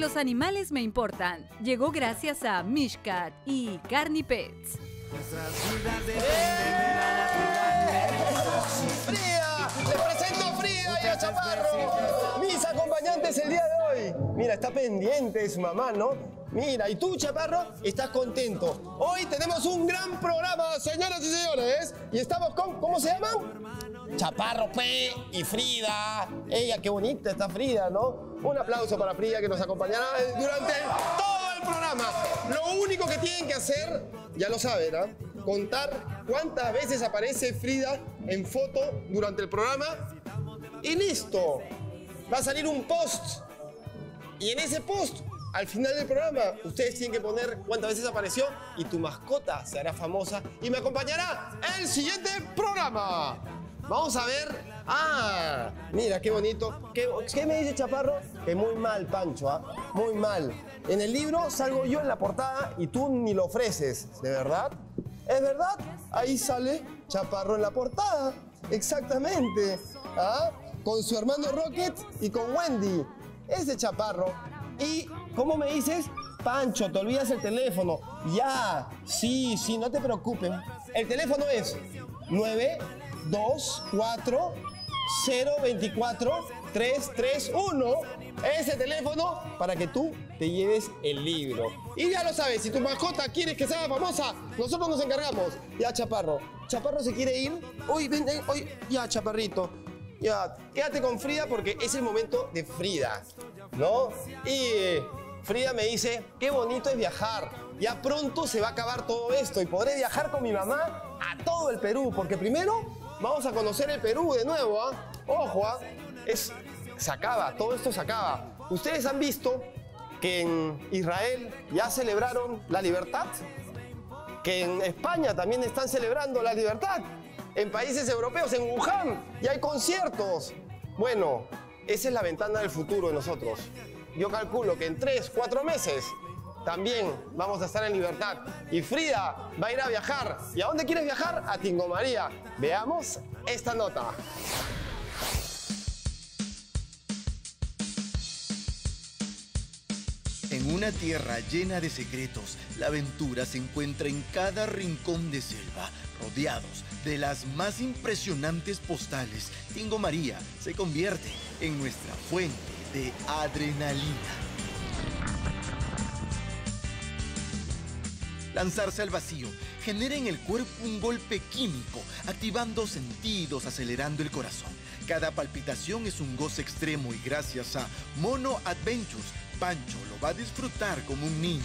Los animales me importan. Llegó gracias a Mishkat y Carni Pets. ¡Frida! ¡Les presento a Frida y a Chaparro! Mis acompañantes el día de hoy. Mira, está pendiente de su mamá, ¿no? Mira, y tú, Chaparro, estás contento. Hoy tenemos un gran programa, señoras y señores. Y estamos con, ¿cómo se llaman? Chaparro P y Frida. Ella, qué bonita está Frida, ¿no? Un aplauso para Frida que nos acompañará durante todo el programa. Lo único que tienen que hacer, ya lo saben, ¿ah? Contar cuántas veces aparece Frida en foto durante el programa. Y listo. Va a salir un post. Y en ese post, al final del programa, ustedes tienen que poner cuántas veces apareció y tu mascota se hará famosa y me acompañará el siguiente programa. Vamos a ver. Ah, mira qué bonito. ¿Qué, me dice Chaparro? Que muy mal, Pancho, ¿ah? Muy mal. En el libro salgo yo en la portada y tú ni lo ofreces, ¿de verdad? ¿Es verdad? Ahí sale Chaparro en la portada. Exactamente. ¿Ah? Con su hermano Rocket y con Wendy. Ese Chaparro. ¿Y cómo me dices? Pancho, te olvidas el teléfono. Ya, sí, sí, no te preocupes. El teléfono es 924 024 331. Ese teléfono para que tú te lleves el libro. Y ya lo sabes, si tu mascota quieres que sea famosa, nosotros nos encargamos. Ya, Chaparro. Chaparro se quiere ir. Hoy, ven, ven. Ya, Chaparrito. Ya, quédate con Frida porque es el momento de Frida, ¿no? Y Frida me dice, qué bonito es viajar. Ya pronto se va a acabar todo esto y podré viajar con mi mamá a todo el Perú, porque primero vamos a conocer el Perú de nuevo, ¿ah? Ojo, ¿ah? Es, se acaba, todo esto se acaba. ¿Ustedes han visto que en Israel ya celebraron la libertad? Que en España también están celebrando la libertad. En países europeos, en Wuhan, ya hay conciertos. Bueno, esa es la ventana del futuro de nosotros. Yo calculo que en tres, cuatro meses también vamos a estar en libertad. Y Frida va a ir a viajar. ¿Y a dónde quieres viajar? A Tingo María. Veamos esta nota. En una tierra llena de secretos, la aventura se encuentra en cada rincón de selva, rodeados de las más impresionantes postales. Tingo María se convierte en nuestra fuente de adrenalina. Lanzarse al vacío genera en el cuerpo un golpe químico, activando sentidos, acelerando el corazón. Cada palpitación es un goce extremo y gracias a Mono Adventures, Pancho lo va a disfrutar como un niño.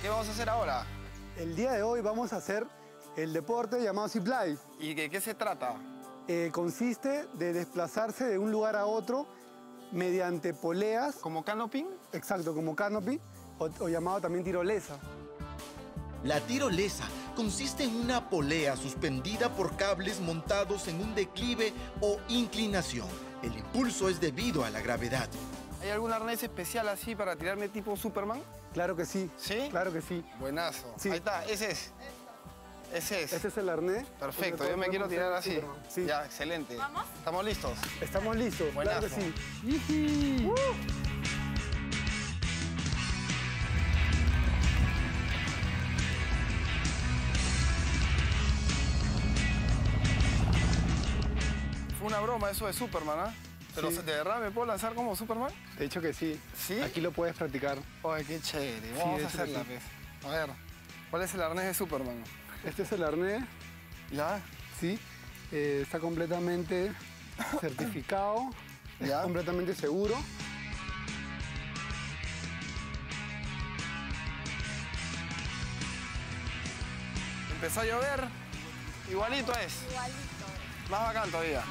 ¿Qué vamos a hacer ahora? El día de hoy vamos a hacer el deporte llamado zip line. ¿Y de qué se trata? Eh, consiste de desplazarse de un lugar a otro mediante poleas, ¿Como canoping? exacto, como canopy, o, o llamado también tirolesa. La tirolesa consiste en una polea suspendida por cables montados en un declive o inclinación. El impulso es debido a la gravedad. ¿Hay algún arnés especial así para tirarme tipo Superman? Claro que sí. ¿Sí? Claro que sí. Buenazo. Sí. Ahí está, ese es. Ese es. Este es el arnés. Perfecto, yo me quiero tirar así. Sí. Ya, excelente. ¿Vamos? ¿Estamos listos? Estamos listos. Claro que Buenazo. sí. Yujú. Fue broma eso de Superman, ¿ah? Pero Sí. ¿de verdad me puedo lanzar como Superman? De hecho que sí. ¿Sí? Aquí lo puedes practicar. Oye, qué chévere. Vamos a hacerla, sí. pues. A ver, ¿cuál es el arnés de Superman? Este es el arnés, ¿Ya? sí. Eh, está completamente certificado. Es Ya. completamente seguro. Empezó a llover. Igualito es. Igualito. Más bacán todavía.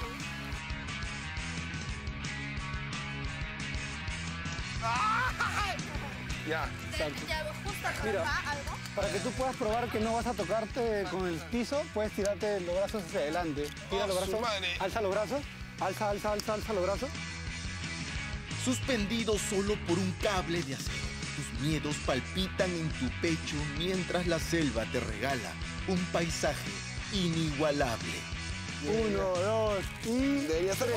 Ya. Exacto. Ya, justo acá Mira. algo. Para que tú puedas probar que no vas a tocarte con el piso, puedes tirarte los brazos hacia adelante. Tira Oh, los su brazos. Alza los brazos. Alza, alza, alza, alza los brazos. Suspendido solo por un cable de acero, tus miedos palpitan en tu pecho mientras la selva te regala un paisaje inigualable. Uno, dos y. Debería ser.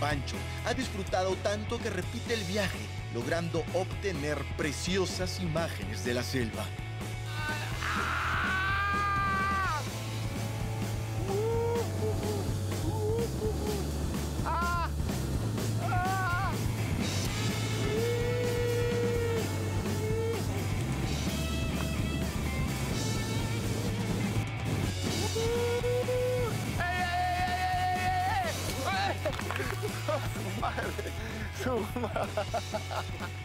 Pancho ha disfrutado tanto que repite el viaje, logrando obtener preciosas imágenes de la selva. Listo.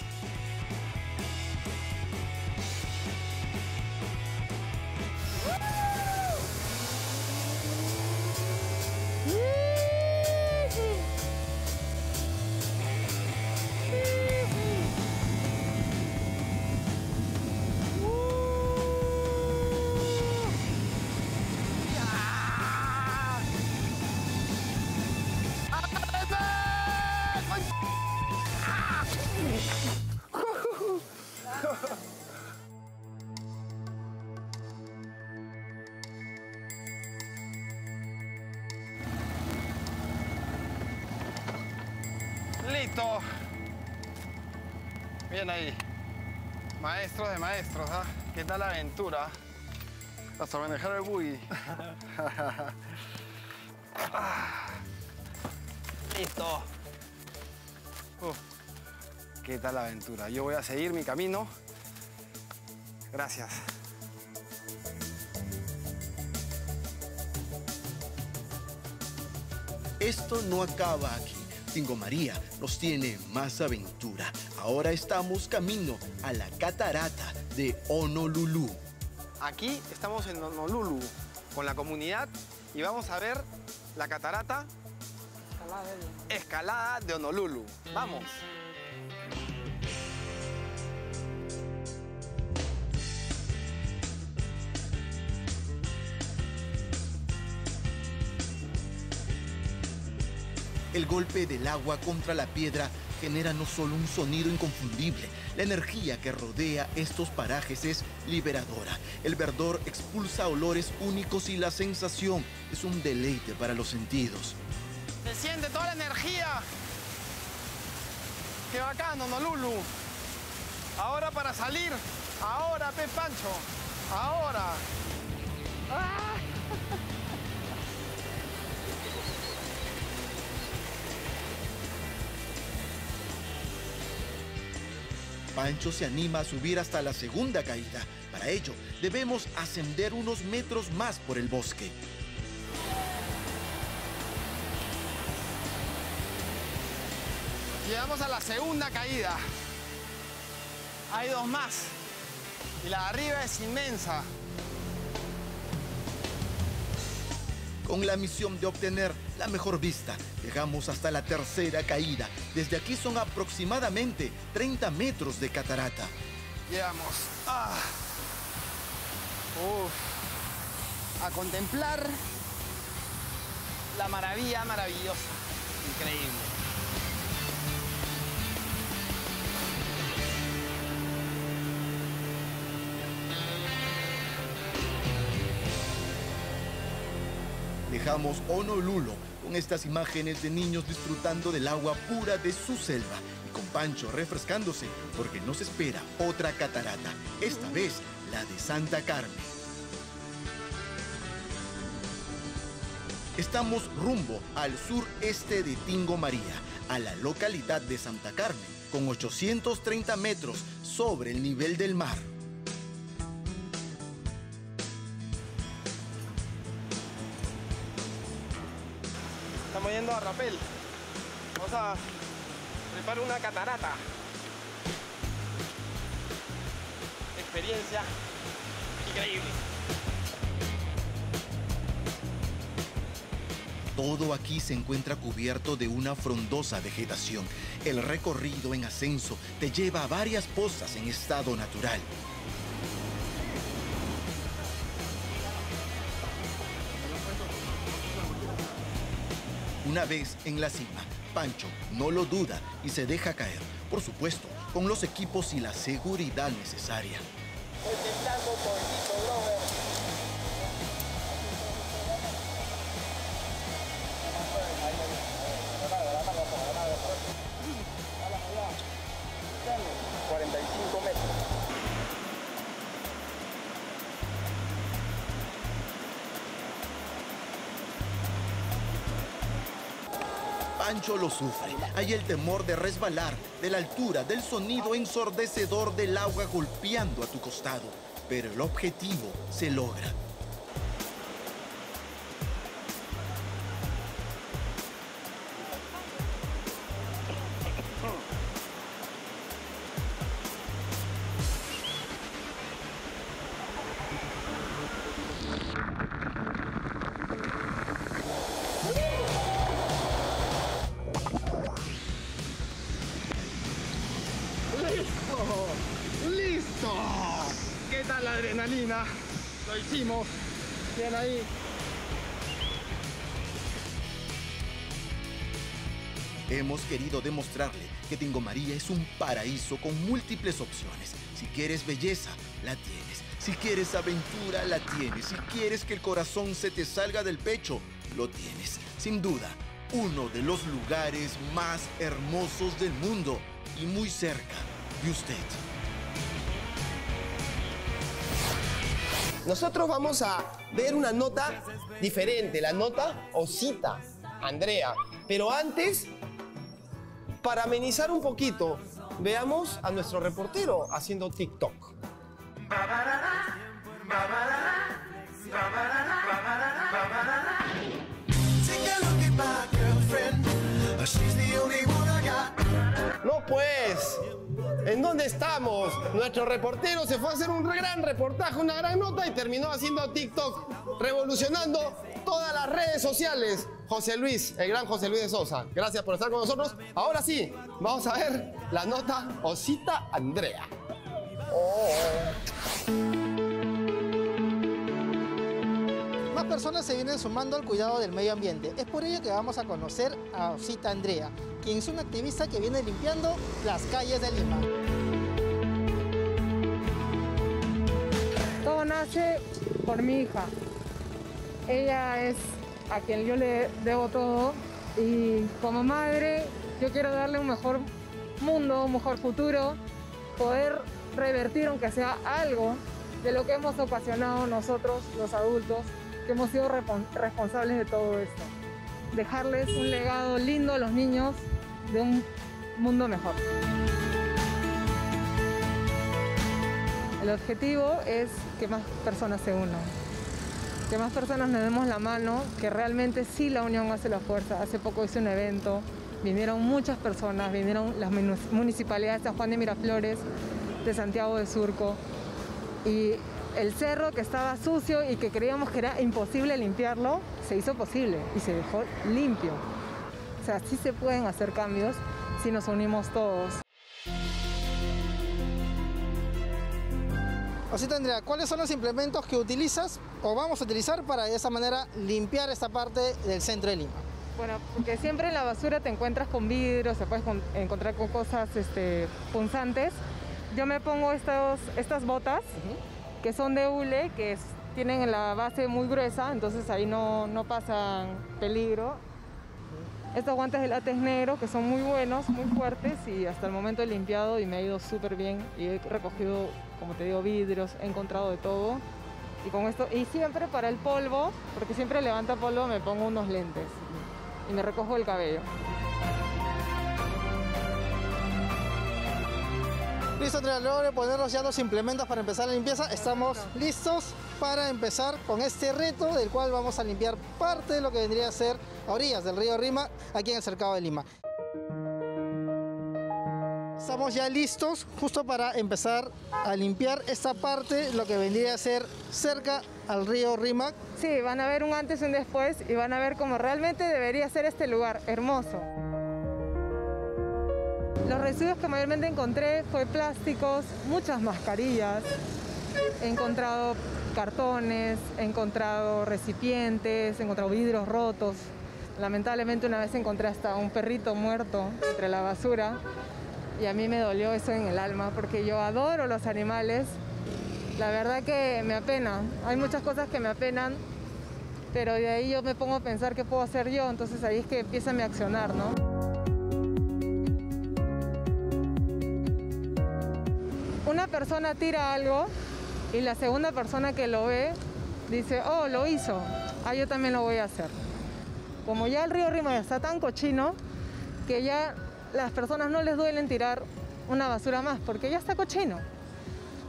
Bien ahí. Maestros de maestros, ¿ah? ¿Qué tal la aventura? Hasta manejar el buggy. Ah. Listo. Uf. ¿Qué tal la aventura? Yo voy a seguir mi camino. Gracias. Esto no acaba aquí. Tingo María nos tiene más aventura. Ahora estamos camino a la catarata de Honolulu. Aquí estamos en Honolulu con la comunidad y vamos a ver la catarata Escalada de Honolulu. Vamos. El golpe del agua contra la piedra genera no solo un sonido inconfundible, la energía que rodea estos parajes es liberadora. El verdor expulsa olores únicos y la sensación es un deleite para los sentidos. Se siente toda la energía. Qué bacano, Honolulu. Ahora para salir. Ahora, Pe Pancho. Ahora. ¡Ah! Pancho se anima a subir hasta la segunda caída. Para ello, debemos ascender unos metros más por el bosque. Llegamos a la segunda caída. Hay dos más. Y la de arriba es inmensa. Con la misión de obtener la mejor vista, llegamos hasta la tercera caída. Desde aquí son aproximadamente 30 metros de catarata. Llegamos. A contemplar la maravilla maravillosa. Increíble. Dejamos Honolulu con estas imágenes de niños disfrutando del agua pura de su selva y con Pancho refrescándose porque nos espera otra catarata, esta vez la de Santa Carmen. Estamos rumbo al sureste de Tingo María, a la localidad de Santa Carmen, con 830 metros sobre el nivel del mar. Yendo a rapel. Vamos a preparar una catarata. Experiencia increíble. Todo aquí se encuentra cubierto de una frondosa vegetación. El recorrido en ascenso te lleva a varias pozas en estado natural. Una vez en la cima, Pancho no lo duda y se deja caer, por supuesto, con los equipos y la seguridad necesaria. Sufre. Hay el temor de resbalar, de la altura, del sonido ensordecedor del agua golpeando a tu costado. Pero el objetivo se logra. Hemos querido demostrarle que Tingo María es un paraíso con múltiples opciones. Si quieres belleza, la tienes. Si quieres aventura, la tienes. Si quieres que el corazón se te salga del pecho, lo tienes. Sin duda, uno de los lugares más hermosos del mundo y muy cerca de usted. Nosotros vamos a ver una nota diferente, la nota Osita, Andrea. Pero antes, para amenizar un poquito, veamos a nuestro reportero haciendo TikTok. ¿En dónde estamos? Nuestro reportero se fue a hacer un gran reportaje, una gran nota y terminó haciendo TikTok, revolucionando todas las redes sociales. José Luis, el gran José Luis de Sosa, gracias por estar con nosotros. Ahora sí, vamos a ver la nota Osita Andrea. Más personas se vienen sumando al cuidado del medio ambiente. Es por ello que vamos a conocer a Osita Andrea, quien es una activista que viene limpiando las calles de Lima. Nace por mi hija. Ella es a quien yo le debo todo y como madre yo quiero darle un mejor mundo, un mejor futuro, poder revertir aunque sea algo de lo que hemos ocasionado nosotros, los adultos, que hemos sido responsables de todo esto. Dejarles un legado lindo a los niños de un mundo mejor. El objetivo es que más personas se unan, que más personas nos demos la mano, que realmente sí la unión hace la fuerza. Hace poco hice un evento, vinieron muchas personas, vinieron las municipalidades de San Juan de Miraflores, de Santiago de Surco, y el cerro que estaba sucio y que creíamos que era imposible limpiarlo, se hizo posible y se dejó limpio. O sea, sí se pueden hacer cambios si nos unimos todos. Osita Andrea, ¿cuáles son los implementos que utilizas o vamos a utilizar para de esa manera limpiar esta parte del centro de Lima? Bueno, porque siempre en la basura te encuentras con vidrios, te puedes con- encontrar con cosas este, punzantes. Yo me pongo estos, estas botas que son de hule, que es- tienen la base muy gruesa, entonces ahí no, no pasan peligro. Estos guantes de látex negro que son muy buenos, muy fuertes y hasta el momento he limpiado y me ha ido súper bien y he recogido, como te digo, vidrios, he encontrado de todo. Y con esto, y siempre para el polvo, porque siempre levanta polvo, me pongo unos lentes y me recojo el cabello. Listo, de ponernos ya los implementos para empezar la limpieza, estamos listos para empezar con este reto del cual vamos a limpiar parte de lo que vendría a ser a orillas del río Rima, aquí en el cercado de Lima. Estamos ya listos justo para empezar a limpiar esta parte, lo que vendría a ser cerca al río Rima. Sí, van a ver un antes y un después y van a ver cómo realmente debería ser este lugar, hermoso. Los residuos que mayormente encontré fue plásticos, muchas mascarillas, he encontrado cartones, he encontrado recipientes, he encontrado vidrios rotos. Lamentablemente una vez encontré hasta un perrito muerto entre la basura y a mí me dolió eso en el alma porque yo adoro los animales la verdad que me apena. Hay muchas cosas que me apenan, pero de ahí yo me pongo a pensar qué puedo hacer yo, entonces ahí es que empieza mi accionar, ¿no? Persona tira algo y la segunda persona que lo ve dice, oh, lo hizo, ah, yo también lo voy a hacer. Como ya el río Rima está tan cochino que ya las personas no les duelen tirar una basura más porque ya está cochino.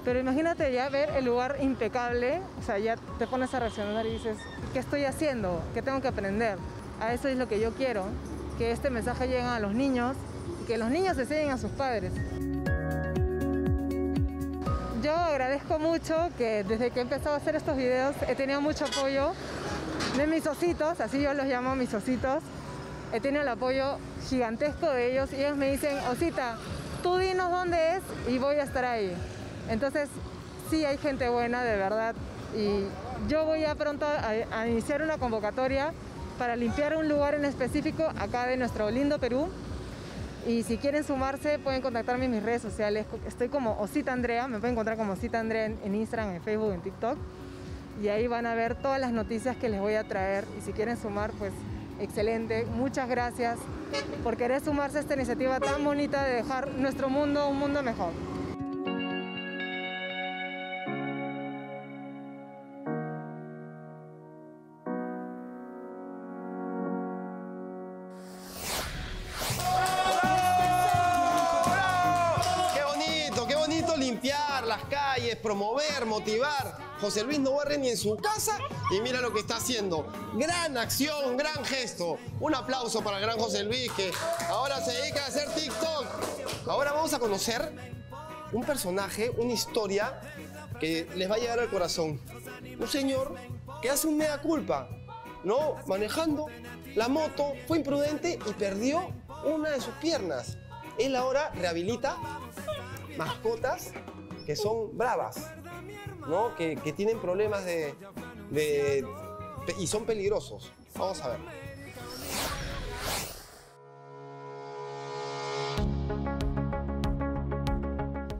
Pero imagínate ya ver el lugar impecable, o sea, ya te pones a reaccionar y dices, ¿qué estoy haciendo? ¿Qué tengo que aprender? A eso es lo que yo quiero, que este mensaje llegue a los niños y que los niños se enseñen a sus padres. Yo agradezco mucho que desde que he empezado a hacer estos videos he tenido mucho apoyo de mis ositos, así yo los llamo mis ositos. He tenido el apoyo gigantesco de ellos y ellos me dicen, Osita, tú dinos dónde es y voy a estar ahí. Entonces, sí hay gente buena, de verdad. Y yo voy a pronto a, iniciar una convocatoria para limpiar un lugar en específico acá de nuestro lindo Perú. Y si quieren sumarse, pueden contactarme en mis redes sociales. Estoy como Osita Andrea, me pueden encontrar como Osita Andrea en Instagram, en Facebook, en TikTok. Y ahí van a ver todas las noticias que les voy a traer. Y si quieren sumar, pues excelente. Muchas gracias por querer sumarse a esta iniciativa tan bonita de dejar nuestro mundo un mundo mejor. Promover, motivar. José Luis no barre ni en su casa y mira lo que está haciendo. Gran acción, gran gesto. Un aplauso para el gran José Luis que ahora se dedica a hacer TikTok. Ahora vamos a conocer un personaje, una historia que les va a llegar al corazón. Un señor que hace un mea culpa, ¿no? Manejando la moto, fue imprudente y perdió una de sus piernas. Él ahora rehabilita mascotas que son bravas, ¿no? que, tienen problemas de, de, y son peligrosos. Vamos a ver.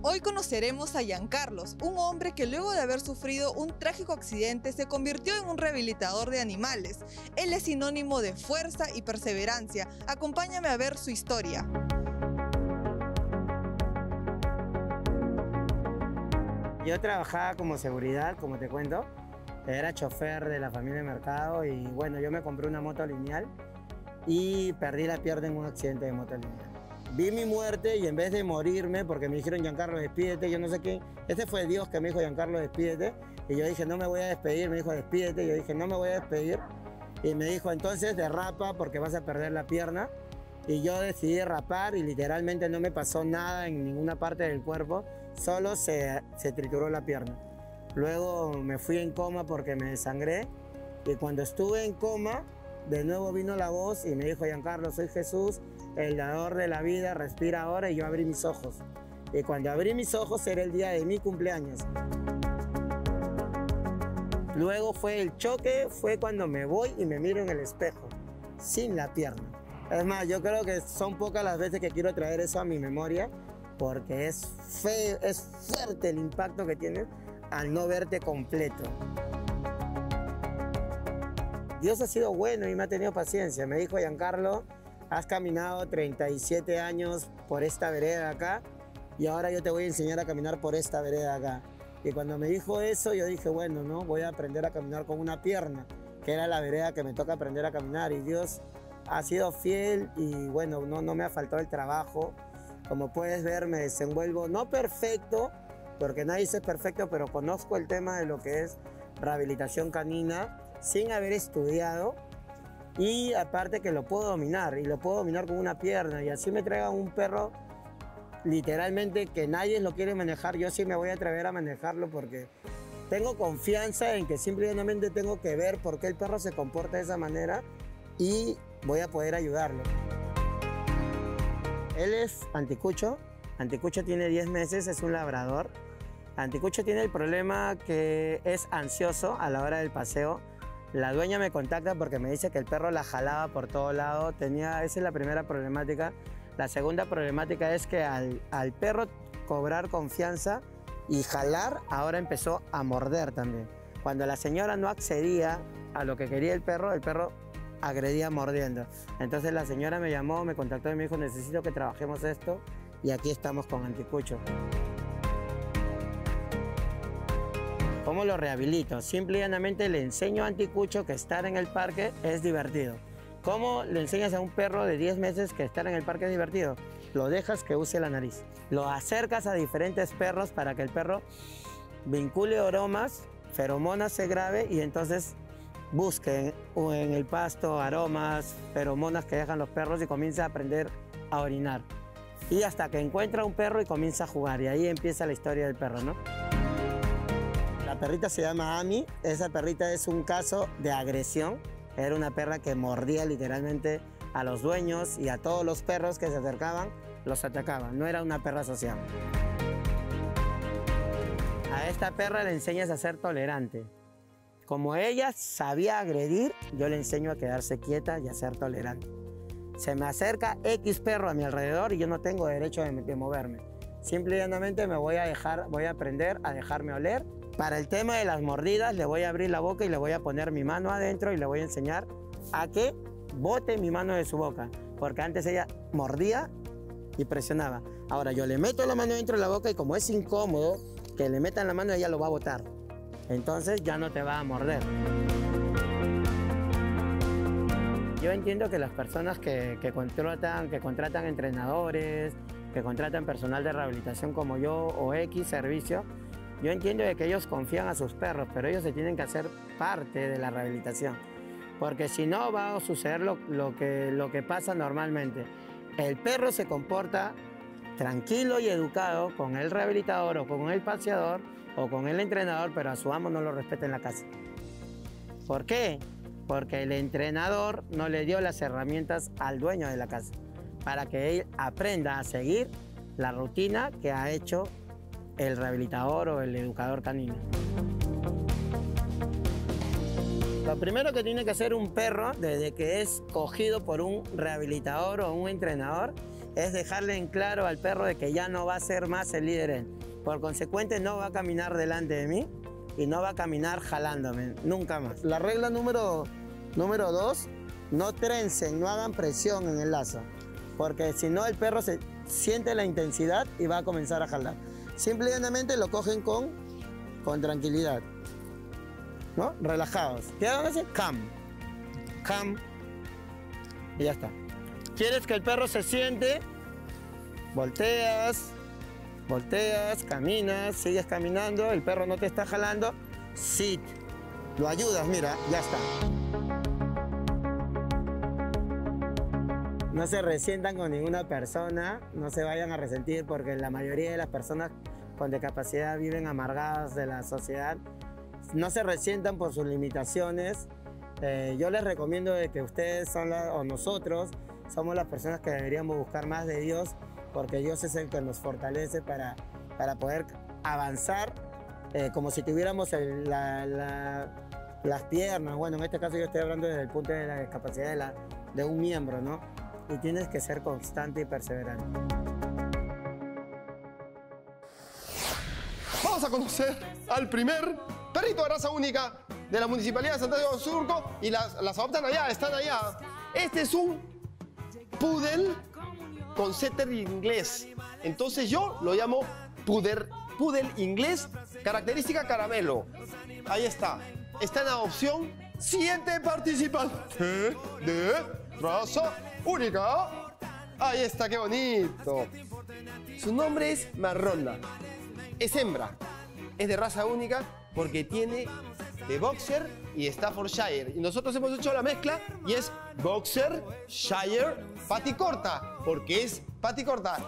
Hoy conoceremos a Giancarlos, un hombre que luego de haber sufrido un trágico accidente se convirtió en un rehabilitador de animales. Él es sinónimo de fuerza y perseverancia. Acompáñame a ver su historia. Yo trabajaba como seguridad, como te cuento. Era chofer de la familia de mercado y bueno, yo me compré una moto lineal y perdí la pierna en un accidente de moto lineal. Vi mi muerte y en vez de morirme, porque me dijeron, Giancarlo, despídete, yo no sé qué, este fue Dios que me dijo, Giancarlo, despídete. Y yo dije, no me voy a despedir, me dijo, despídete. Yo dije, no me voy a despedir. Y me dijo, entonces derrapa porque vas a perder la pierna. Y yo decidí rapar y literalmente no me pasó nada en ninguna parte del cuerpo solo se, trituró la pierna. Luego me fui en coma porque me desangré y cuando estuve en coma, de nuevo vino la voz y me dijo, Giancarlo, soy Jesús, el dador de la vida, respira ahora y yo abrí mis ojos. Y cuando abrí mis ojos era el día de mi cumpleaños. Luego fue el choque, fue cuando me voy y me miro en el espejo, sin la pierna. Es más, yo creo que son pocas las veces que quiero traer eso a mi memoria porque es feo, es fuerte el impacto que tienes al no verte completo. Dios ha sido bueno y me ha tenido paciencia. Me dijo Giancarlo, has caminado 37 años por esta vereda acá y ahora yo te voy a enseñar a caminar por esta vereda acá. Y cuando me dijo eso, yo dije, bueno, no, voy a aprender a caminar con una pierna, que era la vereda que me toca aprender a caminar. Y Dios ha sido fiel y bueno, no, no me ha faltado el trabajo como puedes ver, me desenvuelvo no perfecto, porque nadie es perfecto, pero conozco el tema de lo que es rehabilitación canina sin haber estudiado y aparte que lo puedo dominar y lo puedo dominar con una pierna y así me traigan un perro literalmente que nadie lo quiere manejar, yo sí me voy a atrever a manejarlo porque tengo confianza en que simplemente tengo que ver por qué el perro se comporta de esa manera y voy a poder ayudarlo. Él es Anticucho. Anticucho tiene 10 meses, es un labrador. Anticucho tiene el problema que es ansioso a la hora del paseo. La dueña me contacta porque me dice que el perro la jalaba por todo lado. Tenía, esa es la primera problemática. La segunda problemática es que al, al perro cobrar confianza y jalar, ahora empezó a morder también. Cuando la señora no accedía a lo que quería el perro, el perro agredía mordiendo. Entonces la señora me llamó, me contactó y me dijo, necesito que trabajemos esto y aquí estamos con Anticucho. ¿Cómo lo rehabilito? Simple y llanamente le enseño a Anticucho que estar en el parque es divertido. ¿Cómo le enseñas a un perro de 10 meses que estar en el parque es divertido? Lo dejas que use la nariz. Lo acercas a diferentes perros para que el perro vincule aromas, feromonas se grabe y entonces busque en, el pasto aromas, feromonas que dejan los perros y comienza a aprender a orinar. Y hasta que encuentra un perro y comienza a jugar. Y ahí empieza la historia del perro, ¿no? La perrita se llama Ami. Esa perrita es un caso de agresión. Era una perra que mordía literalmente a los dueños y a todos los perros que se acercaban, los atacaba. No era una perra social. A esta perra le enseñas a ser tolerante. Como ella sabía agredir, yo le enseño a quedarse quieta y a ser tolerante. Se me acerca X perro a mi alrededor y yo no tengo derecho de, moverme. Simple y llanamente me voy a voy a aprender a dejarme oler. Para el tema de las mordidas, le voy a abrir la boca y le voy a poner mi mano adentro y le voy a enseñar a que bote mi mano de su boca. Porque antes ella mordía y presionaba. Ahora yo le meto la mano dentro de la boca y como es incómodo que le metan la mano, ella lo va a botar. Entonces ya no te va a morder. Yo entiendo que las personas que, contratan, que contratan entrenadores, que contratan personal de rehabilitación como yo o X servicio, yo entiendo de que ellos confían a sus perros, pero ellos se tienen que hacer parte de la rehabilitación. Porque si no va a suceder lo que pasa normalmente. El perro se comporta tranquilo y educado con el rehabilitador o con el paseador o con el entrenador, pero a su amo no lo respeta en la casa. ¿Por qué? Porque el entrenador no le dio las herramientas al dueño de la casa para que él aprenda a seguir la rutina que ha hecho el rehabilitador o el educador canino. Lo primero que tiene que hacer un perro desde que es cogido por un rehabilitador o un entrenador es dejarle en claro al perro de que ya no va a ser más el líder él. Por consecuente no va a caminar delante de mí y no va a caminar jalándome, nunca más. La regla número, número dos, no trencen, no hagan presión en el lazo, porque si no el perro se siente la intensidad y va a comenzar a jalar. Simplemente lo cogen con, con tranquilidad, ¿no? Relajados. ¿Qué hagan así? Cam, cam, y ya está. ¿Quieres que el perro se siente? Volteas, volteas, caminas, sigues caminando, el perro no te está jalando, sit, lo ayudas, mira, ya está. No se resientan con ninguna persona, no se vayan a resentir porque la mayoría de las personas con discapacidad viven amargadas de la sociedad. No se resientan por sus limitaciones. Eh, yo les recomiendo de que ustedes son la, o nosotros somos las personas que deberíamos buscar más de Dios porque Dios es el que nos fortalece para, para poder avanzar eh, como si tuviéramos las piernas. Bueno, en este caso yo estoy hablando desde el punto de la discapacidad de, de un miembro, ¿no? Y tienes que ser constante y perseverante. Vamos a conocer al primer perrito de raza única de la Municipalidad de Santiago del Surco y las, las adoptan allá, están allá. Este es un poodle con setter inglés. Entonces yo lo llamo puder, poodle inglés, característica caramelo. Ahí está. Está en adopción. Siguiente participante de raza única. Ahí está, qué bonito. Su nombre es Marronda. Es hembra. Es de raza única porque tiene de boxer y Staffordshire. Y nosotros hemos hecho la mezcla y es boxer, shire, pati corta. Porque es pati corta.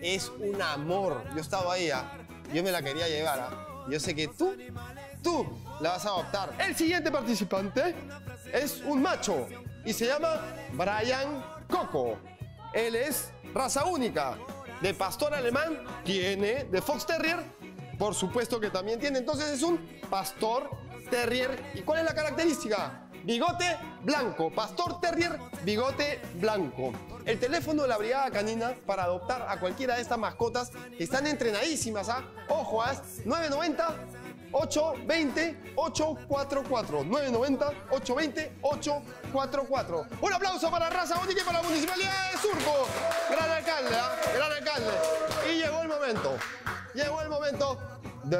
Es un amor. Yo estaba ahí, ¿ah? yo me la quería llevar. ¿ah? Yo sé que tú, tú la vas a adoptar. El siguiente participante es un macho y se llama Brian Coco. Él es raza única. De pastor alemán, tiene de Fox Terrier, por supuesto que también tiene. Entonces es un pastor terrier. ¿Y cuál es la característica? Bigote blanco. Pastor terrier, bigote blanco. El teléfono de la brigada canina para adoptar a cualquiera de estas mascotas que están entrenadísimas. ¿ah? Ojo, ¿ah? 990 820 844 990 820 844 Un aplauso para Raza Única y para la Municipalidad de Surco. Gran alcalde, ¿eh? gran alcalde. Y llegó el momento. Llegó el momento de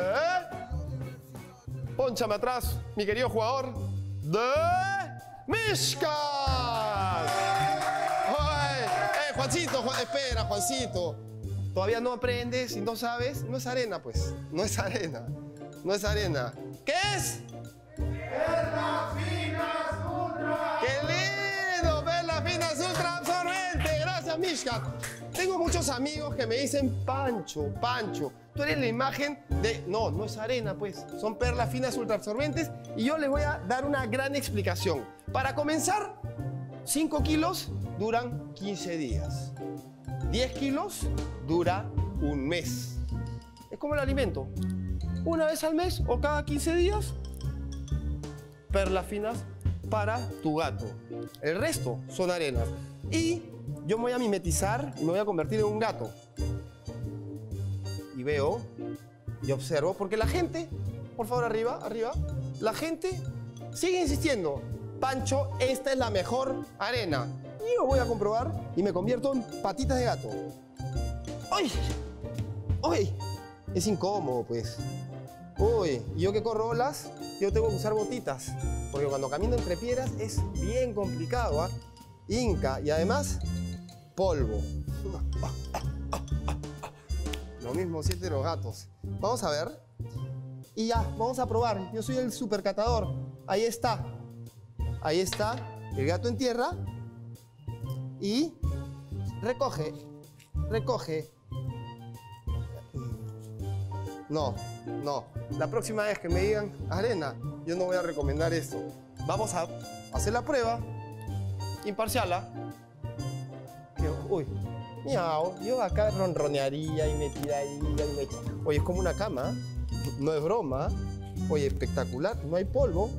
Pónchame atrás, mi querido jugador de Mishka. Eh, Juancito, Juan- espera, Juancito. Todavía no aprendes y no sabes. No es arena, pues. No es arena. No es arena. ¿Qué es? ¡Qué lindo! Perlas finas ultra absorbente. Gracias, Mishka. Tengo muchos amigos que me dicen Pancho, Pancho. Tú eres la imagen de. No, no es arena, pues. Son perlas finas ultra absorbentes. Y yo les voy a dar una gran explicación. Para comenzar, 5 kilos duran 15 días. 10 kilos dura un mes. Es como el alimento. Una vez al mes o cada 15 días, perlas finas para tu gato. El resto son arenas. Y yo me voy a mimetizar y me voy a convertir en un gato. Y veo y observo, porque la gente, por favor arriba, arriba, la gente sigue insistiendo. Pancho, esta es la mejor arena. Y yo voy a comprobar y me convierto en patitas de gato. ¡Ay! ¡Ay! Es incómodo, pues. Uy, yo que corro olas, yo tengo que usar botitas. Porque cuando camino entre piedras es bien complicado, ¿ah? Inca y además polvo. Lo mismo sienten los gatos. Vamos a ver. Y ya, vamos a probar. Yo soy el supercatador. Ahí está. Ahí está el gato en tierra. Y recoge, recoge. No, no. La próxima vez que me digan arena, yo no voy a recomendar esto. Vamos a hacer la prueba. Imparciala. Que- Uy, miau. Yo acá ronronearía y me tiraría y me Oye, es como una cama. No es broma. Oye, espectacular. No hay polvo.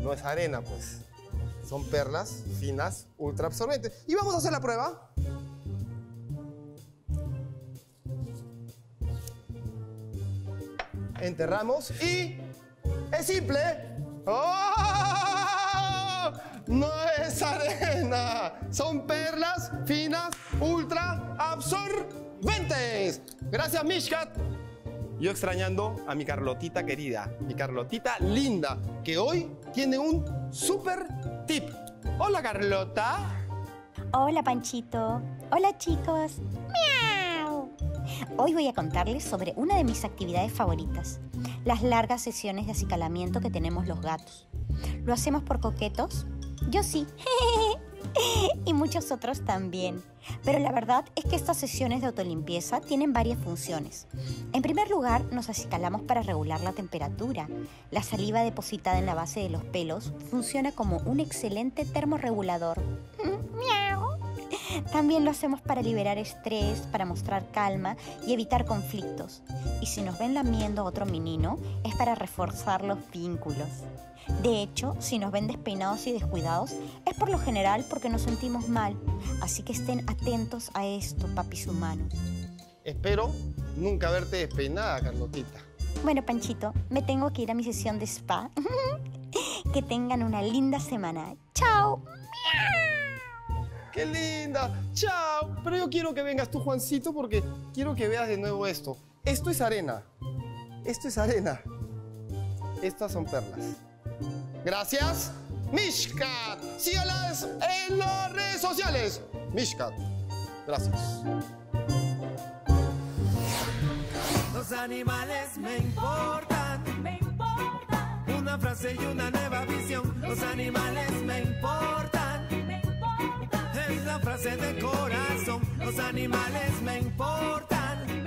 No es arena, pues. Son perlas finas, ultra absorbentes. Y vamos a hacer la prueba. enterramos y es simple. ¡Oh! No es arena, son perlas finas ultra absorbentes. Gracias, Mishkat. Yo extrañando a mi Carlotita querida, mi Carlotita linda, que hoy tiene un super tip. Hola, Carlota. Hola Panchito. Hola chicos. ¡Miau! Hoy voy a contarles sobre una de mis actividades favoritas, las largas sesiones de acicalamiento que tenemos los gatos. ¿Lo hacemos por coquetos? Yo sí. y muchos otros también. Pero la verdad es que estas sesiones de autolimpieza tienen varias funciones. En primer lugar, nos acicalamos para regular la temperatura. La saliva depositada en la base de los pelos funciona como un excelente termorregulador. Miau. También lo hacemos para liberar estrés, para mostrar calma y evitar conflictos. Y si nos ven lamiendo a otro menino, es para reforzar los vínculos. De hecho, si nos ven despeinados y descuidados, es por lo general porque nos sentimos mal. Así que estén atentos a esto, papis humanos. Espero nunca verte despeinada, Carlotita. Bueno, Panchito, me tengo que ir a mi sesión de spa. que tengan una linda semana. ¡Chao! ¡Qué linda! ¡Chao! Pero yo quiero que vengas tú, Juancito, porque quiero que veas de nuevo esto. Esto es arena. Esto es arena. Estas son perlas. Gracias, Mishkat. Sígalas en las redes sociales. Mishkat. Gracias. Los animales me importan. Me importan. Una frase y una nueva visión. Los animales me importan. Frase de corazón. Los animales me importan.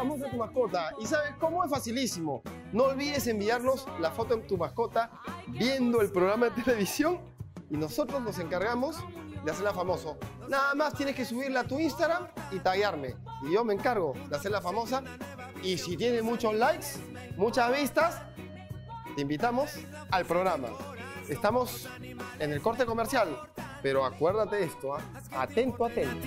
Famosa tu mascota. ¿Y sabes cómo? Es facilísimo. No olvides enviarnos la foto de tu mascota viendo el programa de televisión y nosotros nos encargamos de hacerla famoso. Nada más tienes que subirla a tu Instagram y taguearme. Y yo me encargo de hacerla famosa. Y si tiene muchos likes, muchas vistas, te invitamos al programa. Estamos en el corte comercial, pero acuérdate de esto, ¿ah? atento, atento.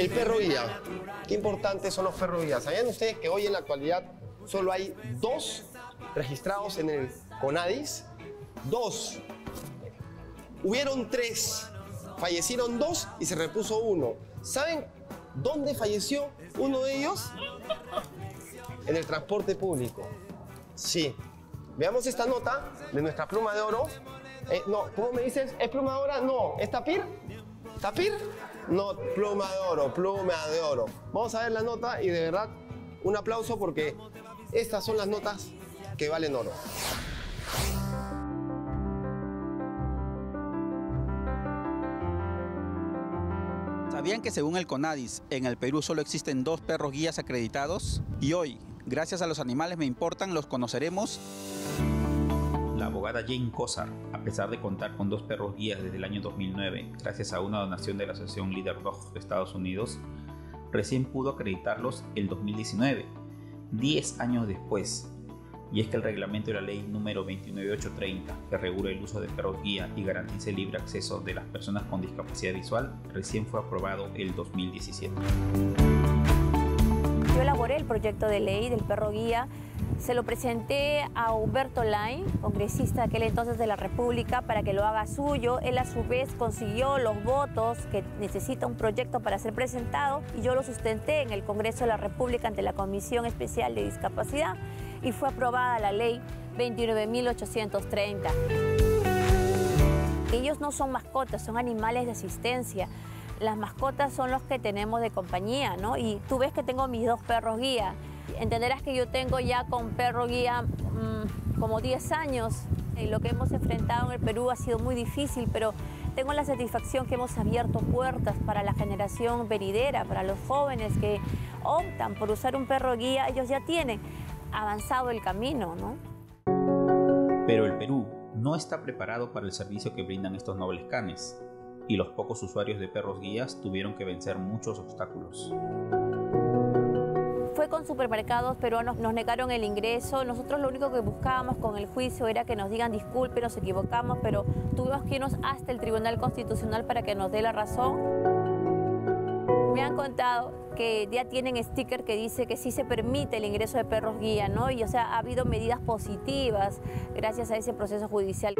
El perro guía. Qué importantes son los perros guías. ¿Sabían ustedes que hoy en la actualidad solo hay dos registrados en el CONADIS? Dos. Hubieron tres. Fallecieron dos y se repuso uno. ¿Saben dónde falleció uno de ellos? En el transporte público. Sí. Veamos esta nota de nuestra pluma de oro. Eh, no, ¿cómo me dices? ¿Es pluma de oro? No. ¿Es tapir? ¿Tapir? No, pluma de oro, pluma de oro. Vamos a ver la nota y de verdad un aplauso porque estas son las notas que valen oro. ¿Sabían que según el CONADIS, en el Perú solo existen dos perros guías acreditados? Y hoy, gracias a los animales me importan, los conoceremos. La abogada Jane Cosar, a pesar de contar con dos perros guías desde el año 2009, gracias a una donación de la Asociación Leader Dog de Estados Unidos, recién pudo acreditarlos el 2019, 10 años después. Y es que el reglamento de la ley número 29830, que regula el uso de perros guía y garantiza el libre acceso de las personas con discapacidad visual, recién fue aprobado el 2017. Yo elaboré el proyecto de ley del perro guía se lo presenté a Humberto Lain, congresista de aquel entonces de la República, para que lo haga suyo. Él a su vez consiguió los votos que necesita un proyecto para ser presentado y yo lo sustenté en el Congreso de la República ante la Comisión Especial de Discapacidad y fue aprobada la ley 29.830. Ellos no son mascotas, son animales de asistencia las mascotas son los que tenemos de compañía, ¿no? Y tú ves que tengo mis dos perros guía. Entenderás que yo tengo ya con perro guía mm, como 10 años. Y lo que hemos enfrentado en el Perú ha sido muy difícil, pero tengo la satisfacción que hemos abierto puertas para la generación venidera, para los jóvenes que optan por usar un perro guía. Ellos ya tienen avanzado el camino, ¿no? Pero el Perú no está preparado para el servicio que brindan estos nobles canes y los pocos usuarios de perros guías tuvieron que vencer muchos obstáculos. Fue con supermercados peruanos, nos negaron el ingreso. Nosotros lo único que buscábamos con el juicio era que nos digan disculpe, nos equivocamos, pero tuvimos que irnos hasta el Tribunal Constitucional para que nos dé la razón. Me han contado que ya tienen sticker que dice que sí se permite el ingreso de perros guía, ¿no? Y o sea, ha habido medidas positivas gracias a ese proceso judicial.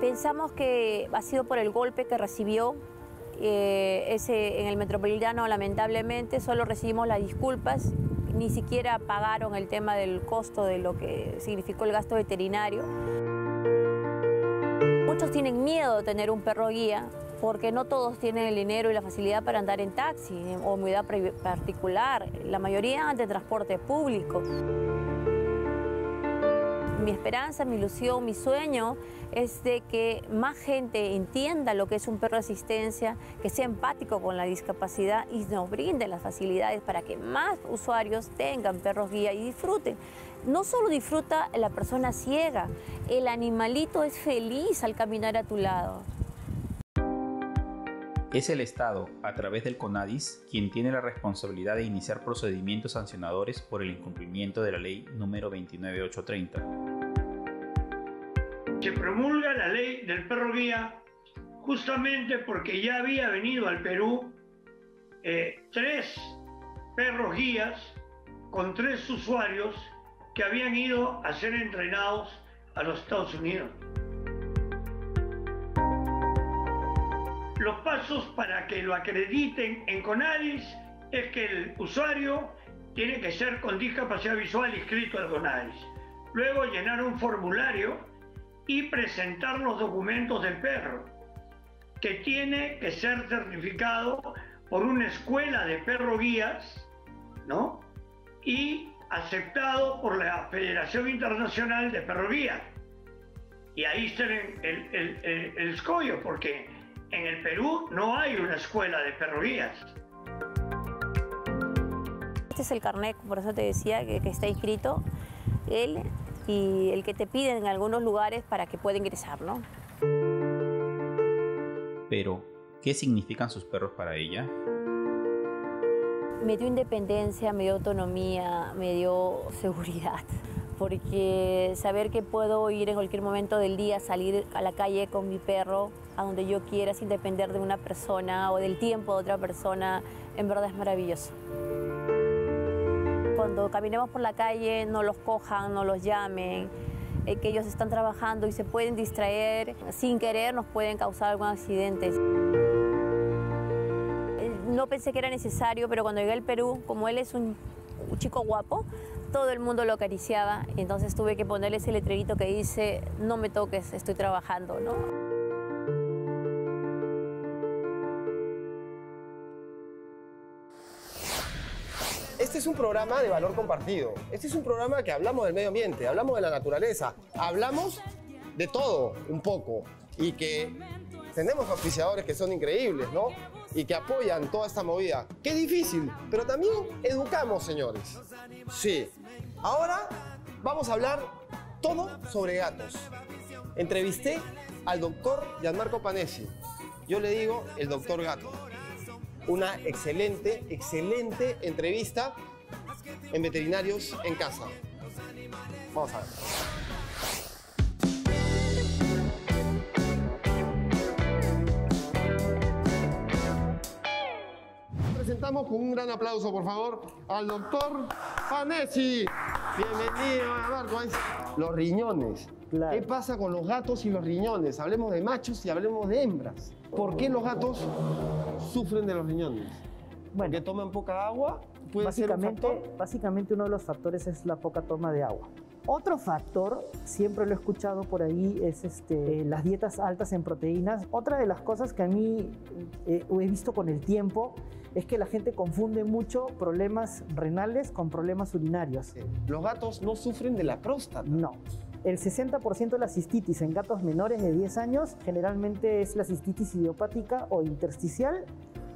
Pensamos que ha sido por el golpe que recibió eh, en el metropolitano, lamentablemente, solo recibimos las disculpas, ni siquiera pagaron el tema del costo de lo que significó el gasto veterinario. Muchos tienen miedo de tener un perro guía porque no todos tienen el dinero y la facilidad para andar en taxi o unidad particular, la mayoría de transporte público. Mi esperanza, mi ilusión, mi sueño es de que más gente entienda lo que es un perro de asistencia, que sea empático con la discapacidad y nos brinde las facilidades para que más usuarios tengan perros guía y disfruten. No solo disfruta la persona ciega, el animalito es feliz al caminar a tu lado. Es el Estado, a través del CONADIS, quien tiene la responsabilidad de iniciar procedimientos sancionadores por el incumplimiento de la ley número 29830. Se promulga la ley del perro guía justamente porque ya había venido al Perú eh, tres perros guías con tres usuarios que habían ido a ser entrenados a los Estados Unidos. Los pasos para que lo acrediten en CONADIS es que el usuario tiene que ser con discapacidad visual inscrito al CONADIS. Luego llenar un formulario y presentar los documentos del perro, que tiene que ser certificado por una escuela de perro guías, ¿no? Y aceptado por la Federación Internacional de Perro Guía. Y ahí está el, el, el, el escollo, porque en el Perú no hay una escuela de perroguías. Este es el carnet, por eso te decía que, que, está inscrito él y el que te piden en algunos lugares para que pueda ingresar, ¿no? Pero, ¿qué significan sus perros para ella? Me dio independencia, me dio autonomía, me dio seguridad porque saber que puedo ir en cualquier momento del día, salir a la calle con mi perro a donde yo quiera sin depender de una persona o del tiempo de otra persona, en verdad es maravilloso. Cuando caminemos por la calle, no los cojan, no los llamen, eh, que ellos están trabajando y se pueden distraer, sin querer nos pueden causar algún accidente. Eh, no pensé que era necesario, pero cuando llegué al Perú, como él es un chico guapo, todo el mundo lo acariciaba, entonces tuve que ponerle ese letrerito que dice, no me toques, estoy trabajando, ¿no? Este es un programa de valor compartido. Este es un programa que hablamos del medio ambiente, hablamos de la naturaleza, hablamos de todo un poco y que tenemos auspiciadores que son increíbles, ¿no? Y que apoyan toda esta movida. Qué difícil, pero también educamos, señores. Sí. Ahora vamos a hablar todo sobre gatos. Entrevisté al doctor Gianmarco Panesi. Yo le digo el doctor gato. Una excelente, excelente entrevista en Veterinarios en Casa. Vamos a ver. presentamos con un gran aplauso, por favor, al doctor Panesi. Bienvenido, Marco. Los riñones. ¿Qué pasa con los gatos y los riñones? Hablemos de machos y hablemos de hembras. ¿Por qué los gatos sufren de los riñones? Bueno, ¿Que toman poca agua? ¿Puede básicamente, ser un factor? básicamente uno de los factores es la poca toma de agua. Otro factor, siempre lo he escuchado por ahí, es este, las dietas altas en proteínas. Otra de las cosas que a mí eh, he visto con el tiempo es que la gente confunde mucho problemas renales con problemas urinarios. Los gatos no sufren de la próstata. No. El 60% de la cistitis en gatos menores de 10 años generalmente es la cistitis idiopática o intersticial,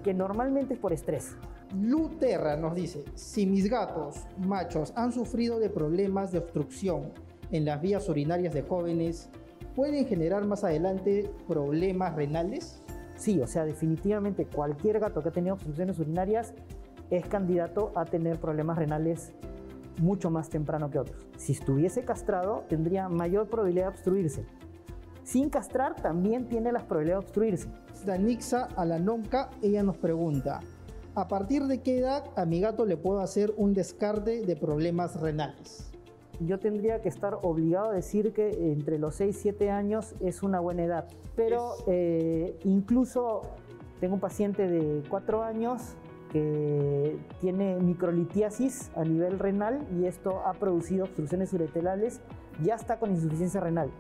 que normalmente es por estrés. Luterra nos dice, si mis gatos machos han sufrido de problemas de obstrucción en las vías urinarias de jóvenes, ¿pueden generar más adelante problemas renales? sí, o sea, definitivamente cualquier gato que ha tenido obstrucciones urinarias es candidato a tener problemas renales mucho más temprano que otros. Si estuviese castrado, tendría mayor probabilidad de obstruirse. Sin castrar, también tiene las probabilidades de obstruirse. Danixa Alanonca, ella nos pregunta, ¿a partir de qué edad a mi gato le puedo hacer un descarte de problemas renales? Yo tendría que estar obligado a decir que entre los 6 y 7 años es una buena edad. Pero eh, incluso tengo un paciente de 4 años que tiene microlitiasis a nivel renal y esto ha producido obstrucciones ureterales, ya está con insuficiencia renal.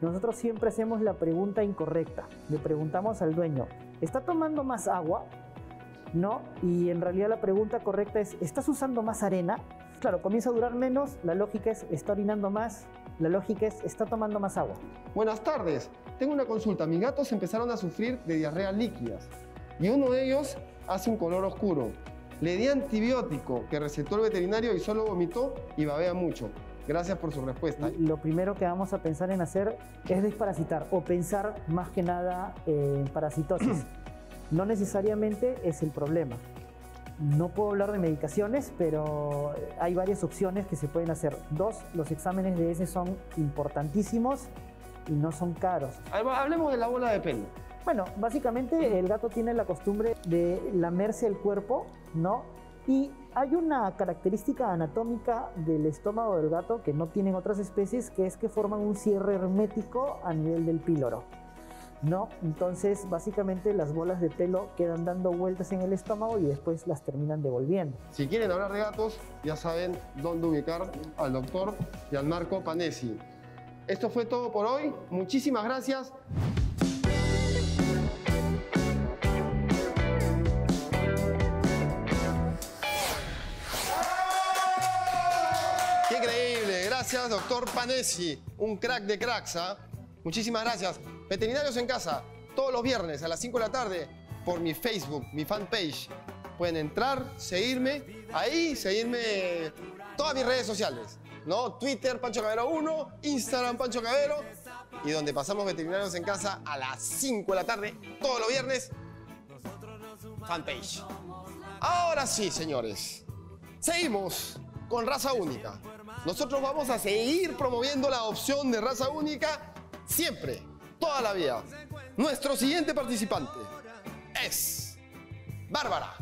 Nosotros siempre hacemos la pregunta incorrecta. Le preguntamos al dueño, ¿está tomando más agua? No, y en realidad la pregunta correcta es, ¿estás usando más arena? Claro, comienza a durar menos, la lógica es, está orinando más, la lógica es, está tomando más agua. Buenas tardes, tengo una consulta. Mis gatos empezaron a sufrir de diarreas líquidas y uno de ellos hace un color oscuro. Le di antibiótico que recetó el veterinario y solo vomitó y babea mucho. Gracias por su respuesta. Lo primero que vamos a pensar en hacer es desparasitar o pensar más que nada en parasitosis. no necesariamente es el problema. No puedo hablar de medicaciones, pero hay varias opciones que se pueden hacer. Dos, los exámenes de ese son importantísimos y no son caros. Hablemos de la bola de pelo. Bueno, básicamente el gato tiene la costumbre de lamerse el cuerpo, ¿no? Y hay una característica anatómica del estómago del gato que no tienen otras especies, que es que forman un cierre hermético a nivel del píloro. ¿no? Entonces, básicamente las bolas de pelo quedan dando vueltas en el estómago y después las terminan devolviendo. Si quieren hablar de gatos, ya saben dónde ubicar al doctor Gianmarco Panesi. Esto fue todo por hoy. Muchísimas gracias. Gracias, doctor Panesi. Un crack de cracks, ¿ah? Muchísimas gracias. Veterinarios en casa, todos los viernes a las 5 de la tarde por mi Facebook, mi fanpage. Pueden entrar, seguirme, ahí seguirme todas mis redes sociales, ¿no? Twitter, Pancho Cabero 1, Instagram, Pancho Cabero, y donde pasamos veterinarios en casa a las 5 de la tarde, todos los viernes, fanpage. Ahora sí, señores, seguimos con raza única. Nosotros vamos a seguir promoviendo la opción de raza única siempre, toda la vida. Nuestro siguiente participante es Bárbara.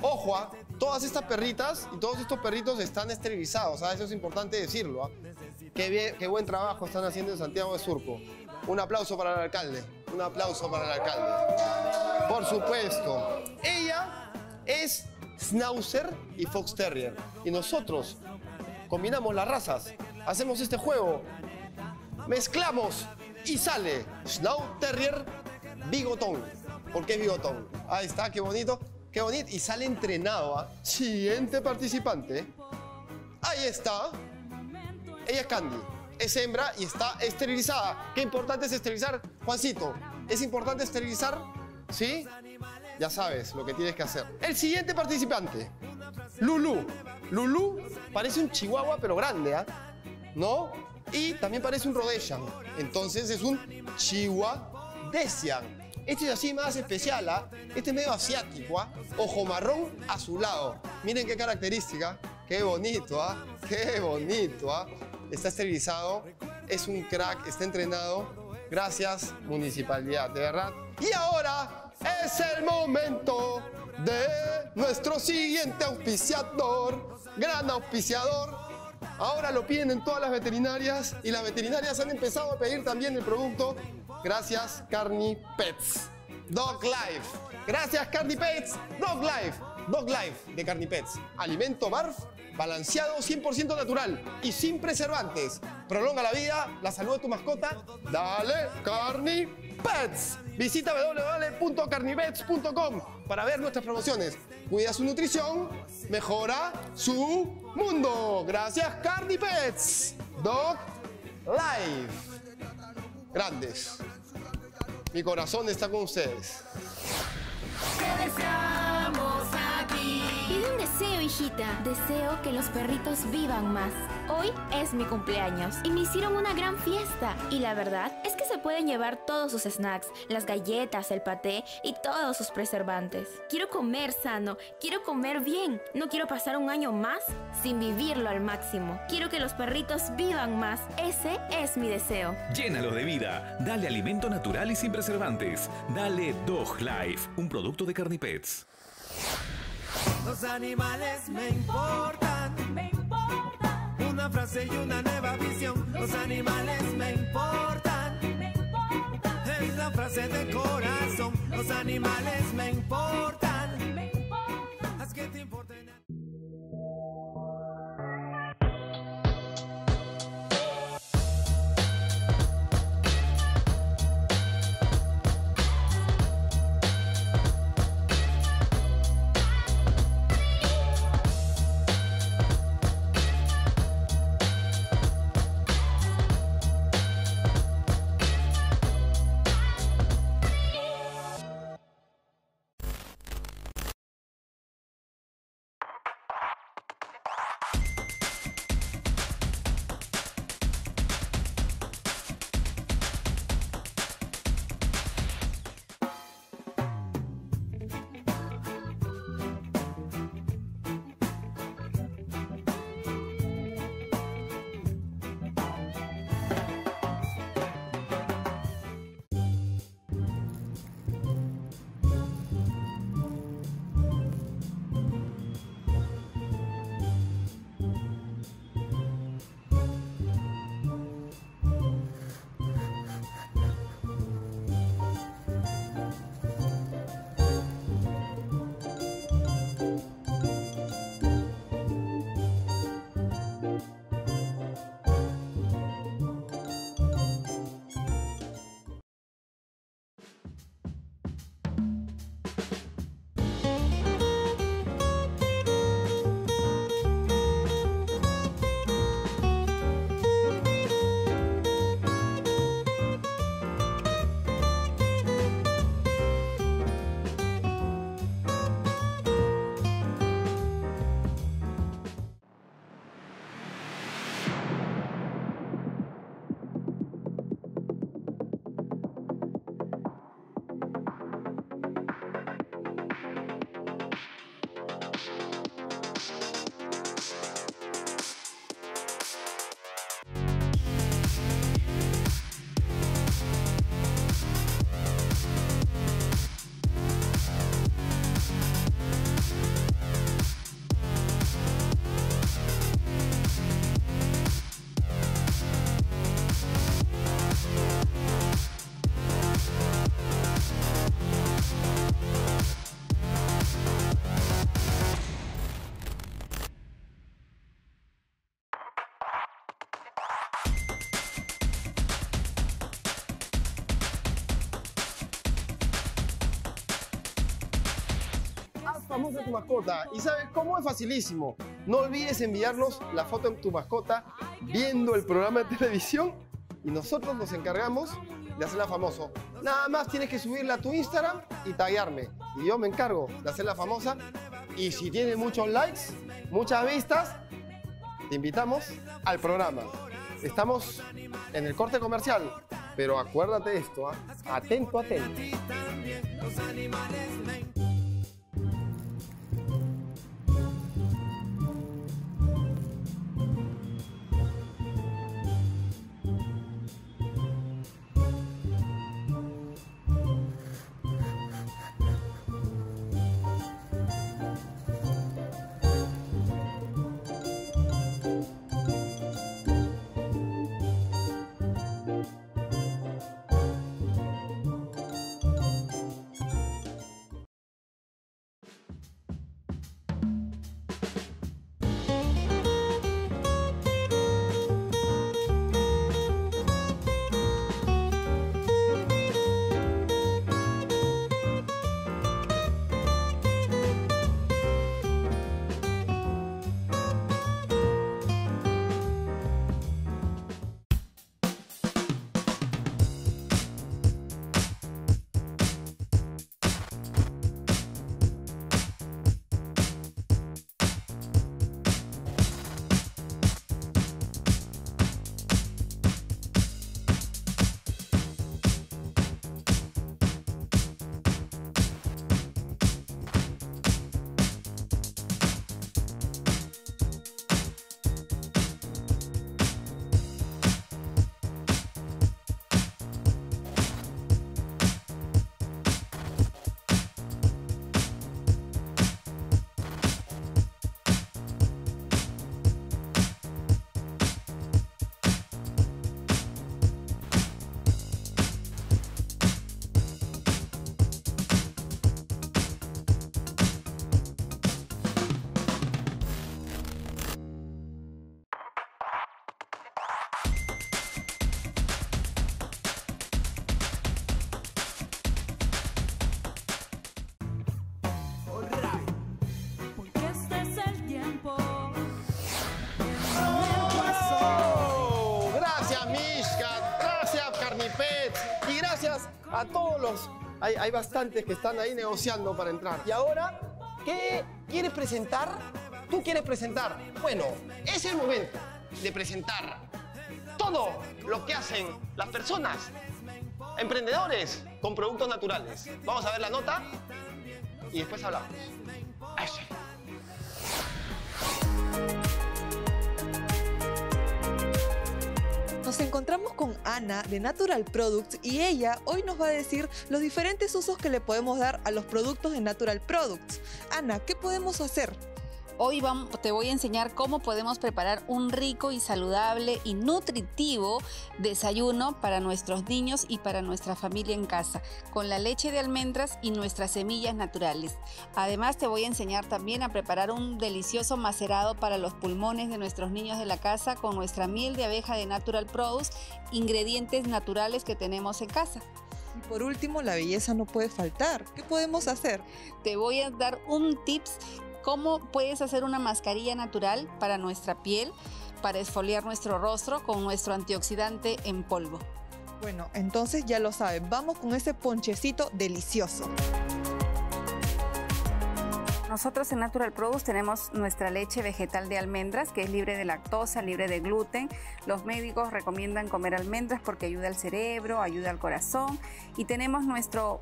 Ojo, ¿ah? todas estas perritas y todos estos perritos están esterilizados, ¿ah? eso es importante decirlo. ¿ah? Qué, qué buen trabajo están haciendo en Santiago de Surco. Un aplauso para el alcalde, un aplauso para el alcalde. Por supuesto, ella es Schnauzer y Fox Terrier. Y nosotros combinamos las razas, hacemos este juego mezclamos y sale Snow Terrier bigotón. ¿Por qué bigotón? Ahí está, qué bonito, qué bonito. Y sale entrenado. ¿ah? Siguiente participante. Ahí está. Ella es Candy. Es hembra y está esterilizada. Qué importante es esterilizar, Juancito. ¿Es importante esterilizar? ¿Sí? Ya sabes lo que tienes que hacer. El siguiente participante. Lulu. Lulu parece un chihuahua pero grande, ¿ah? ¿No? Y también parece un Rhodesian. Entonces es un Chihuahua Desian. Este es así más especial, ¿ah? Este es medio asiático, ¿ah? Ojo marrón azulado. Miren qué característica. Qué bonito, ¿ah? Qué bonito, ¿ah? Está esterilizado. Es un crack, está entrenado. Gracias, municipalidad, de verdad. Y ahora es el momento de nuestro siguiente auspiciador, gran auspiciador, Ahora lo piden en todas las veterinarias y las veterinarias han empezado a pedir también el producto. Gracias, Carni Pets. Dog Life. Gracias, Carni Pets. Dog Life. Dog Life de Carni Pets. Alimento BARF balanceado 100% natural y sin preservantes. Prolonga la vida, la salud de tu mascota. Dale, Carni Pets. Visita www.carnipets.com para ver nuestras promociones. Cuida su nutrición, mejora su mundo. Gracias, Carnipets. Dog Life. Grandes. Mi corazón está con ustedes. Deseo, hijita. Deseo que los perritos vivan más. Hoy es mi cumpleaños y me hicieron una gran fiesta. Y la verdad es que se pueden llevar todos sus snacks, las galletas, el paté y todos sus preservantes. Quiero comer sano, quiero comer bien. No quiero pasar un año más sin vivirlo al máximo. Quiero que los perritos vivan más. Ese es mi deseo. Llénalo de vida. Dale alimento natural y sin preservantes. Dale Dog Life, un producto de Carnipets. Los animales me importan. Me importan. Una frase y una nueva visión. Los animales me importan. Me importan. Es la frase de corazón. Los animales me importan. Mascota. ¿Y sabes cómo es facilísimo? No olvides enviarnos la foto de tu mascota viendo el programa de televisión y nosotros nos encargamos de hacerla famoso. Nada más tienes que subirla a tu Instagram y taguearme. Y yo me encargo de hacerla famosa. Y si tiene muchos likes, muchas vistas, te invitamos al programa. Estamos en el corte comercial, pero acuérdate de esto, ¿ah? atento, atento. Todos los... Hay, hay bastantes que están ahí negociando para entrar. Y ahora, ¿qué quieres presentar? ¿Tú quieres presentar? Bueno, es el momento de presentar todo lo que hacen las personas, emprendedores con productos naturales. Vamos a ver la nota y después hablamos. Nos encontramos con Ana de Natural Products y ella hoy nos va a decir los diferentes usos que le podemos dar a los productos de Natural Products. Ana, ¿qué podemos hacer? Hoy vamos, te voy a enseñar cómo podemos preparar un rico y saludable y nutritivo desayuno para nuestros niños y para nuestra familia en casa, con la leche de almendras y nuestras semillas naturales. Además te voy a enseñar también a preparar un delicioso macerado para los pulmones de nuestros niños de la casa con nuestra miel de abeja de Natural Produce, ingredientes naturales que tenemos en casa. Y por último, la belleza no puede faltar. ¿Qué podemos hacer? Te voy a dar un tips cómo puedes hacer una mascarilla natural para nuestra piel, para esfoliar nuestro rostro con nuestro antioxidante en polvo. Bueno, entonces ya lo saben, vamos con ese ponchecito delicioso. Nosotros en Natural Produce tenemos nuestra leche vegetal de almendras que es libre de lactosa, libre de gluten. Los médicos recomiendan comer almendras porque ayuda al cerebro, ayuda al corazón. Y tenemos nuestro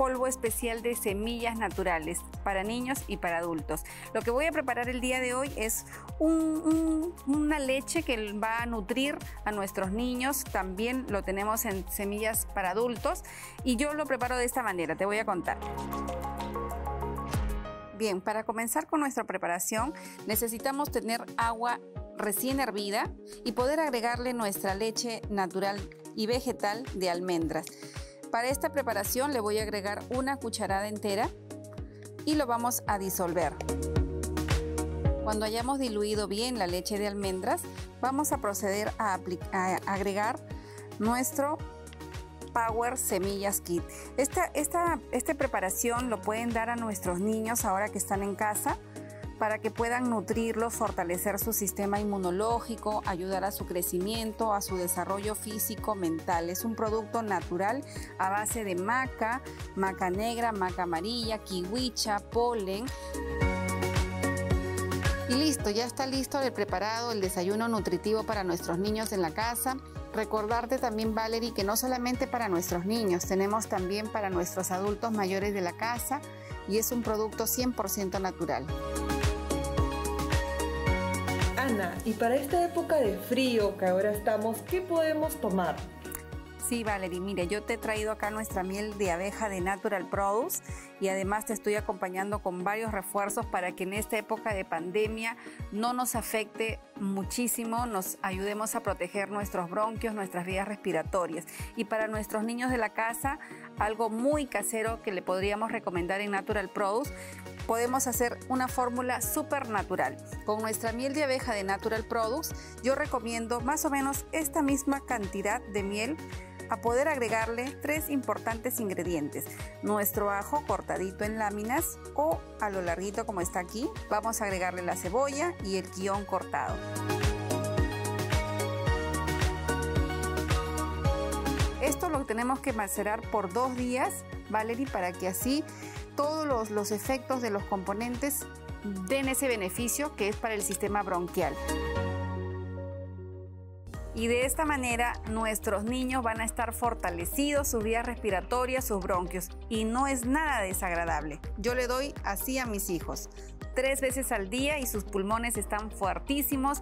polvo especial de semillas naturales para niños y para adultos. Lo que voy a preparar el día de hoy es una leche que va a nutrir a nuestros niños. También lo tenemos en semillas para adultos y yo lo preparo de esta manera. Te voy a contar. Bien, para comenzar con nuestra preparación necesitamos tener agua recién hervida y poder agregarle nuestra leche natural y vegetal de almendras. Para esta preparación le voy a agregar una cucharada entera y lo vamos a disolver. Cuando hayamos diluido bien la leche de almendras, vamos a proceder a, agregar nuestro Power Semillas Kit. Esta, esta, esta preparación lo pueden dar a nuestros niños ahora que están en casa para que puedan nutrirlos, fortalecer su sistema inmunológico, ayudar a su crecimiento, a su desarrollo físico, mental. Es un producto natural a base de maca, maca negra, maca amarilla, kiwicha, polen. Y listo, ya está listo el preparado, el desayuno nutritivo para nuestros niños en la casa. Recordarte también, Valerie, que no solamente para nuestros niños, tenemos también para nuestros adultos mayores de la casa y es un producto 100% natural. Ana, y para esta época de frío que ahora estamos, ¿qué podemos tomar? Sí, Valerie, mire, yo te he traído acá nuestra miel de abeja de Natural Produce y además te estoy acompañando con varios refuerzos para que en esta época de pandemia no nos afecte muchísimo, nos ayudemos a proteger nuestros bronquios, nuestras vías respiratorias. Y para nuestros niños de la casa, algo muy casero que le podríamos recomendar en Natural Produce podemos hacer una fórmula súper natural. Con nuestra miel de abeja de Natural Products, yo recomiendo más o menos esta misma cantidad de miel a poder agregarle tres importantes ingredientes. Nuestro ajo cortadito en láminas o a lo larguito como está aquí. Vamos a agregarle la cebolla y el guion cortado. Esto lo tenemos que macerar por dos días, Valerie, para que así todos los, efectos de los componentes den ese beneficio que es para el sistema bronquial. Y de esta manera nuestros niños van a estar fortalecidos, sus vías respiratorias, sus bronquios. Y no es nada desagradable. Yo le doy así a mis hijos. Tres veces al día y sus pulmones están fuertísimos,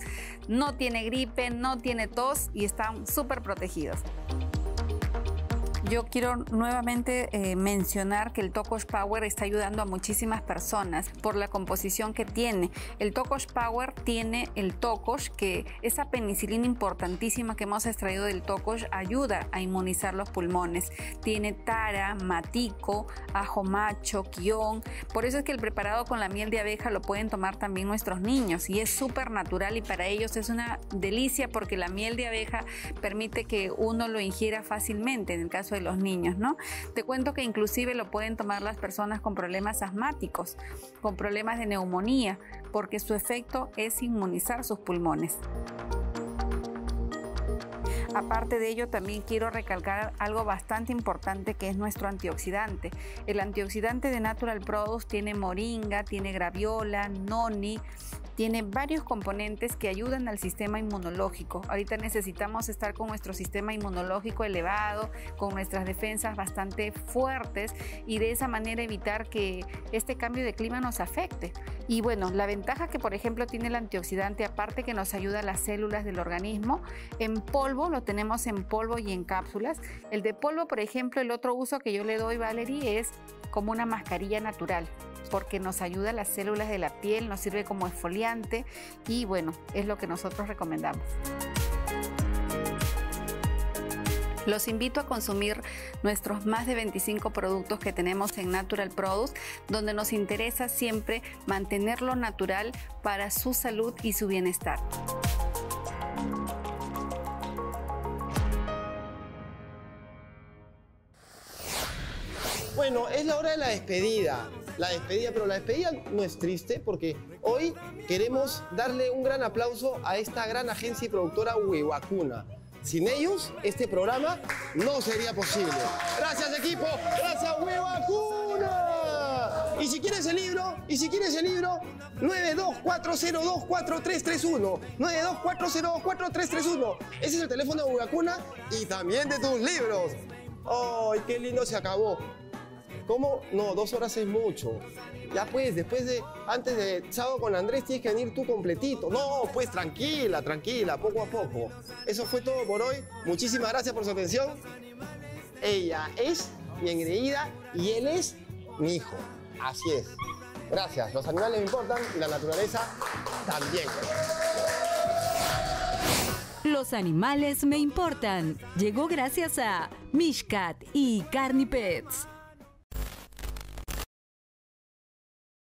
no tiene gripe, no tiene tos y están súper protegidos. Yo quiero nuevamente eh, mencionar que el Tokosh Power está ayudando a muchísimas personas por la composición que tiene. El Tokosh Power tiene el Tokosh, que esa penicilina importantísima que hemos extraído del Tokosh ayuda a inmunizar los pulmones. Tiene tara, matico, ajo macho, quión. Por eso es que el preparado con la miel de abeja lo pueden tomar también nuestros niños y es súper natural y para ellos es una delicia porque la miel de abeja permite que uno lo ingiera fácilmente. En el caso de los niños, ¿no? Te cuento que inclusive lo pueden tomar las personas con problemas asmáticos, con problemas de neumonía, porque su efecto es inmunizar sus pulmones. Aparte de ello, también quiero recalcar algo bastante importante que es nuestro antioxidante. El antioxidante de Natural Products tiene moringa, tiene graviola, noni, tiene varios componentes que ayudan al sistema inmunológico. Ahorita necesitamos estar con nuestro sistema inmunológico elevado, con nuestras defensas bastante fuertes y de esa manera evitar que este cambio de clima nos afecte. Y bueno, la ventaja que por ejemplo tiene el antioxidante, aparte que nos ayuda a las células del organismo, en polvo tenemos en polvo y en cápsulas. El de polvo, por ejemplo, el otro uso que yo le doy, Valerie, es como una mascarilla natural porque nos ayuda a las células de la piel, nos sirve como esfoliante y bueno, es lo que nosotros recomendamos. Los invito a consumir nuestros más de 25 productos que tenemos en Natural Products, donde nos interesa siempre mantenerlo natural para su salud y su bienestar. Bueno, es la hora de la despedida. La despedida, pero la despedida no es triste porque hoy queremos darle un gran aplauso a esta gran agencia y productora Huevacuna. Sin ellos, este programa no sería posible. Gracias, equipo. Gracias, Huevacuna. Y si quieres el libro, y si quieres el libro, 924024331. 924024331. Ese es el teléfono de Huevacuna y también de tus libros. ¡Ay, qué lindo se acabó! ¿Cómo? No, dos horas es mucho. Ya pues, después de, antes de sábado con Andrés tienes que venir tú completito. No, pues tranquila, tranquila, poco a poco. Eso fue todo por hoy. Muchísimas gracias por su atención. Ella es mi engreída y él es mi hijo. Así es. Gracias. Los animales me importan y la naturaleza también. Los animales me importan. Llegó gracias a Mishkat y Carnipets.